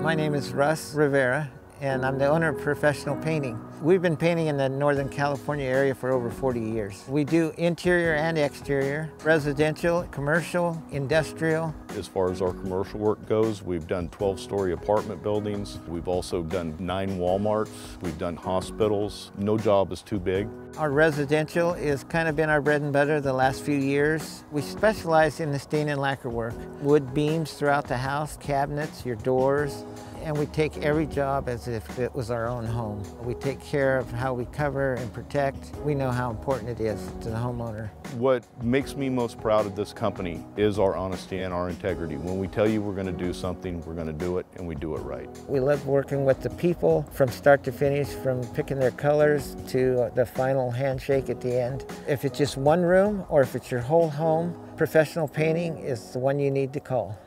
My name is Russ Rivera, and I'm the owner of Professional Painting. We've been painting in the Northern California area for over 40 years. We do interior and exterior, residential, commercial, industrial. As far as our commercial work goes, we've done 12-story apartment buildings. We've also done nine Walmarts. We've done hospitals. No job is too big. Our residential has kind of been our bread and butter the last few years. We specialize in the stain and lacquer work. Wood beams throughout the house, cabinets, your doors, and we take every job as if it was our own home. We take care of how we cover and protect. We know how important it is to the homeowner. What makes me most proud of this company is our honesty and our integrity. When we tell you we're going to do something, we're going to do it, and we do it right. We love working with the people from start to finish, from picking their colors to the final handshake at the end. If it's just one room or if it's your whole home, professional painting is the one you need to call.